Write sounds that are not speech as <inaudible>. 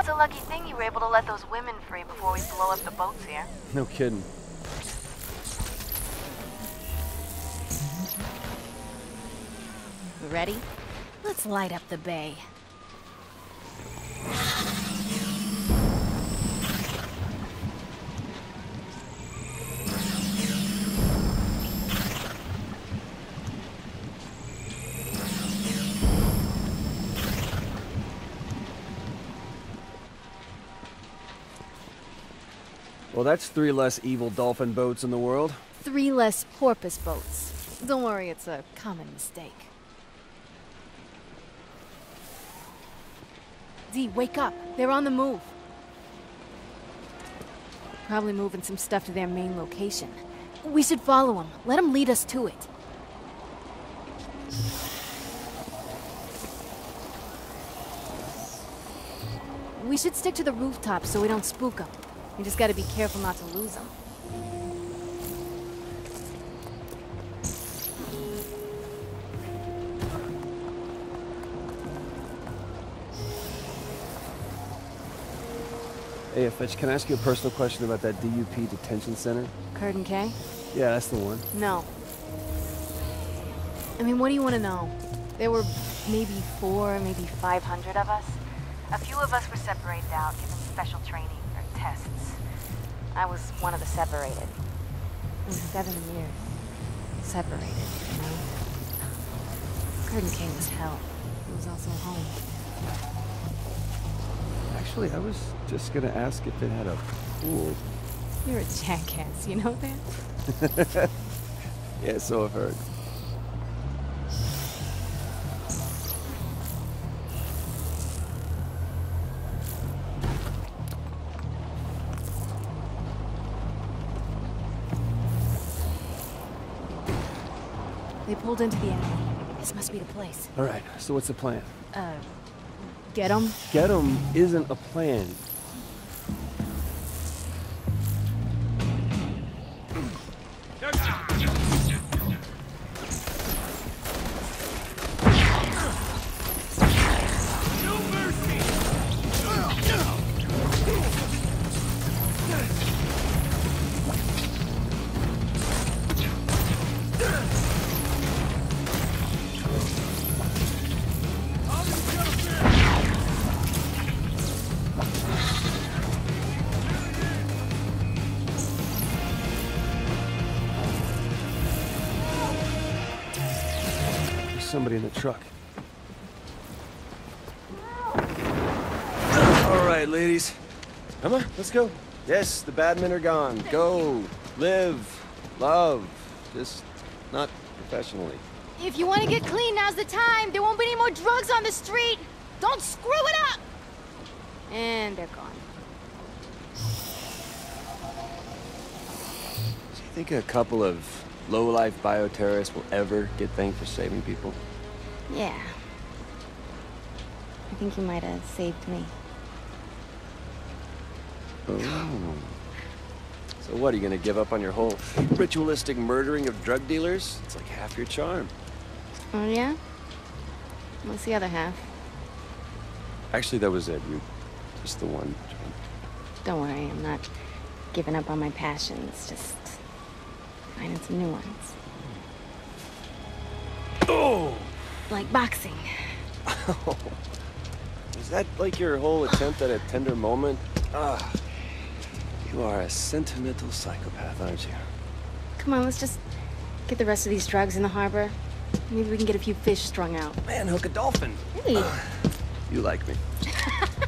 It's a lucky thing you were able to let those women free before we blow up the boats here. No kidding. Ready? Let's light up the bay. Well, that's three less evil dolphin boats in the world. Three less porpoise boats. Don't worry, it's a common mistake. Z, wake up. They're on the move. Probably moving some stuff to their main location. We should follow them. Let them lead us to it. We should stick to the rooftop so we don't spook them. We just gotta be careful not to lose them. Hey, Fetch, can I ask you a personal question about that DUP detention center? Curdun Cay? Yeah, that's the one. No. I mean, what do you want to know? There were maybe four, maybe 500 of us. A few of us were separated out, given special training tests. I was one of the separated. In seven years. Separated, you know? Curdun Cay was hell. It was also home. Actually, I was just gonna ask if it had a pool. You're a jackass, you know that? <laughs> Yeah, so I've heard. They pulled into the alley. This must be the place. All right, so what's the plan? Uh, get them? Get them isn't a plan. Somebody in the truck. All right, ladies. Come on, let's go. Yes, the bad men are gone. Go, live, love. Just not professionally. If you want to get clean, now's the time. There won't be any more drugs on the street. Don't screw it up! And they're gone. Do you think a couple of low-life bioterrorists will ever get thanked for saving people? Yeah. I think you might have saved me. Oh. So what, are you gonna give up on your whole ritualistic murdering of drug dealers? It's like half your charm. Oh, yeah? What's the other half? Actually, that was it. You just the one. Don't worry, I'm not giving up on my passions, just finding some new ones. Oh! Like boxing. <laughs> Is that like your whole attempt at a tender moment? Ah. You are a sentimental psychopath, aren't you? Come on, let's just get the rest of these drugs in the harbor. Maybe we can get a few fish strung out. Man, hook a dolphin. Hey, You like me. <laughs>